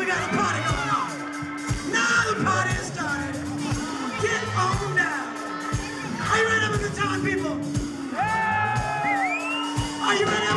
we got a party going on. Now the party is started. Get on down. Are you ready for the time people? Are you ready?